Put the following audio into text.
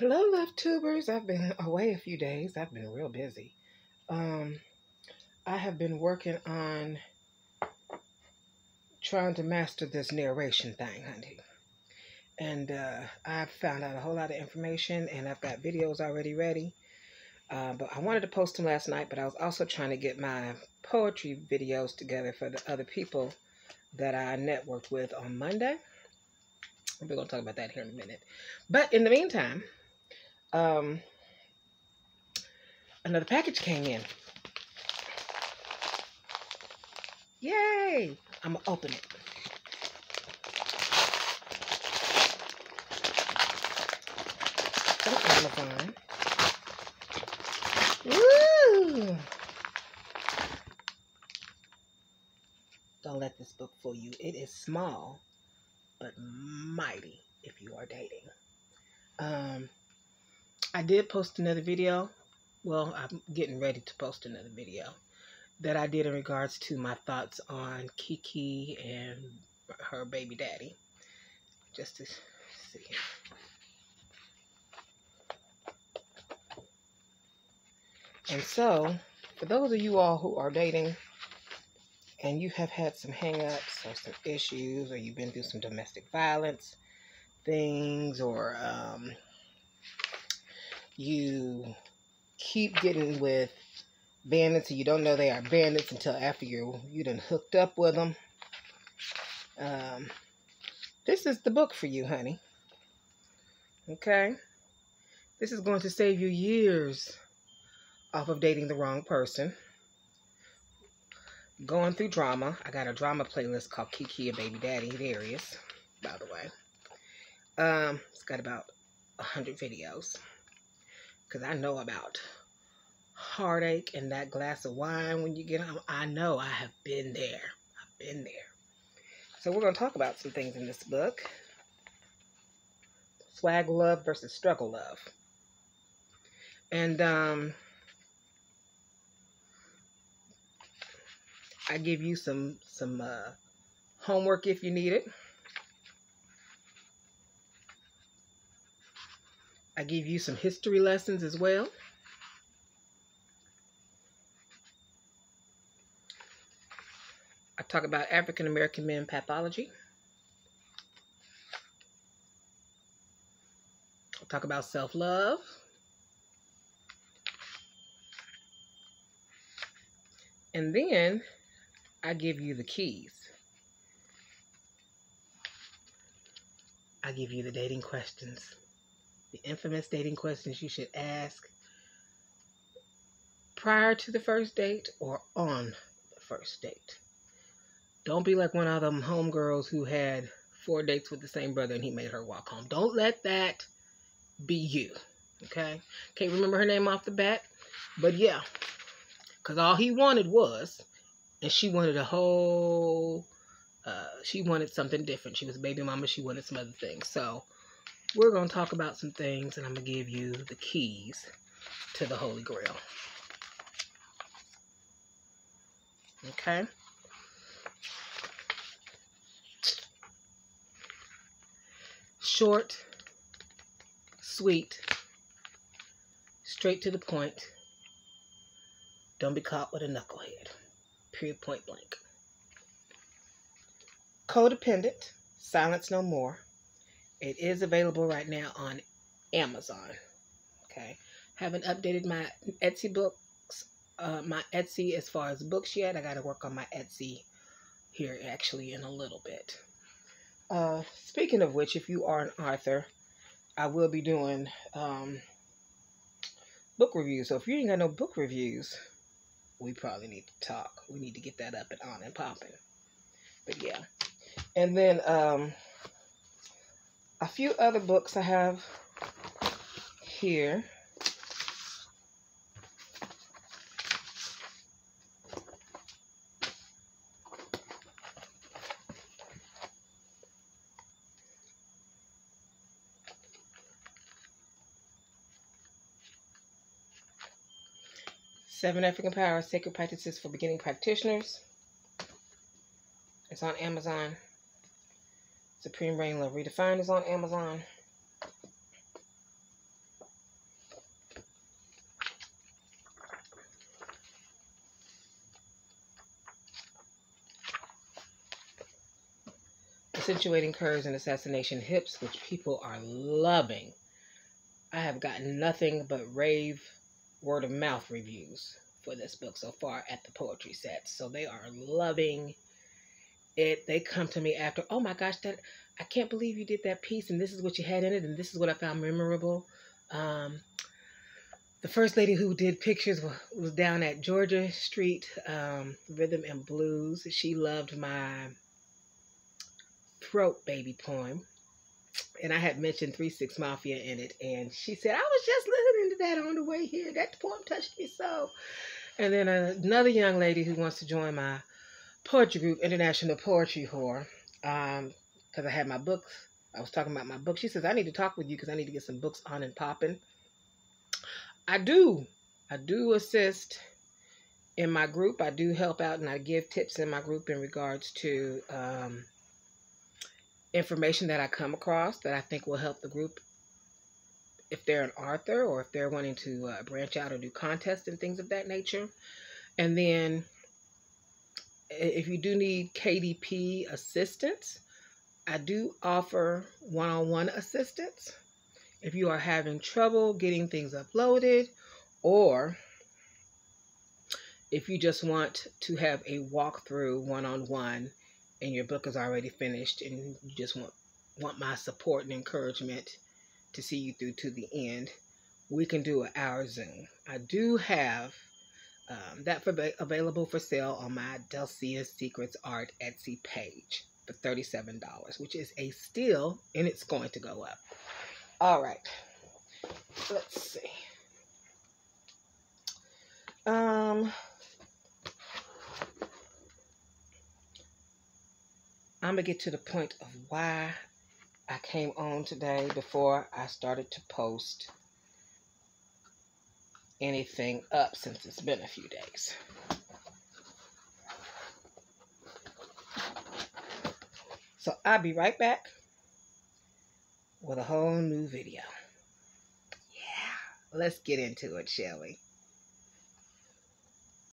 Hello, love tubers. I've been away a few days. I've been real busy. Um, I have been working on trying to master this narration thing, honey. And uh, I've found out a whole lot of information, and I've got videos already ready. Uh, but I wanted to post them last night, but I was also trying to get my poetry videos together for the other people that I networked with on Monday. We're going to talk about that here in a minute. But in the meantime, um, another package came in. Yay! I'm going to open it. From Amazon. Woo! Don't let this book fool you. It is small, but mighty if you are dating. Um, I did post another video. Well, I'm getting ready to post another video that I did in regards to my thoughts on Kiki and her baby daddy. Just to see. And so, for those of you all who are dating and you have had some hangups or some issues, or you've been through some domestic violence things, or um, you keep getting with bandits and you don't know they are bandits until after you you done hooked up with them. Um, this is the book for you, honey. Okay? This is going to save you years off of dating the wrong person. Going through drama. I got a drama playlist called Kiki and Baby Daddy. There he is, by the way. Um, it's got about a hundred videos. Because I know about heartache and that glass of wine when you get home. I know I have been there. I've been there. So we're going to talk about some things in this book. Swag love versus struggle love. And um, I give you some some uh, homework if you need it. I give you some history lessons as well. I talk about African American men pathology. I talk about self love. And then I give you the keys. I give you the dating questions, the infamous dating questions you should ask prior to the first date or on the first date. Don't be like one of them homegirls who had four dates with the same brother and he made her walk home. Don't let that be you. Okay? Can't remember her name off the bat. But yeah. Because all he wanted was and she wanted a whole uh, she wanted something different she was baby mama she wanted some other things so we're going to talk about some things and i'm going to give you the keys to the holy grail. Okay? Short sweet straight to the point. Don't be caught with a knucklehead. Period, point blank. Codependent, Silence No More. It is available right now on Amazon. Okay. Haven't updated my Etsy books, uh, my Etsy as far as books yet. I got to work on my Etsy here actually in a little bit. Uh, speaking of which, if you are an author, I will be doing um, book reviews. So if you ain't got no book reviews, we probably need to talk. We need to get that up and on and popping. But yeah. And then um, a few other books I have here. Seven African Power Sacred Practices for Beginning Practitioners. It's on Amazon. Supreme Rain Love Redefined is on Amazon. accentuating curves and assassination hips, which people are loving. I have gotten nothing but rave word of mouth reviews for this book so far at the poetry sets. So they are loving it. They come to me after, oh my gosh, that I can't believe you did that piece and this is what you had in it and this is what I found memorable. Um, the first lady who did pictures was down at Georgia Street um, Rhythm and Blues. She loved my throat baby poem. And I had mentioned Three Six Mafia in it, and she said, I was just listening to that on the way here. That poem touched me so. And then another young lady who wants to join my poetry group, International Poetry Whore, Um, because um, I had my books. I was talking about my book. She says, I need to talk with you because I need to get some books on and popping. I do. I do assist in my group. I do help out and I give tips in my group in regards to um, information that I come across that I think will help the group if they're an author or if they're wanting to uh, branch out or do contests and things of that nature. And then if you do need KDP assistance, I do offer one on one assistance if you are having trouble getting things uploaded or if you just want to have a walkthrough one-on-one and your book is already finished and you just want want my support and encouragement to see you through to the end, we can do an hour Zoom. I do have um, that for, available for sale on my Delcia Secrets Art Etsy page for $37, which is a steal and it's going to go up. All right. Let's see. Um, I'm to get to the point of why I came on today before I started to post anything up since it's been a few days. So I'll be right back with a whole new video. Yeah, let's get into it, shall we?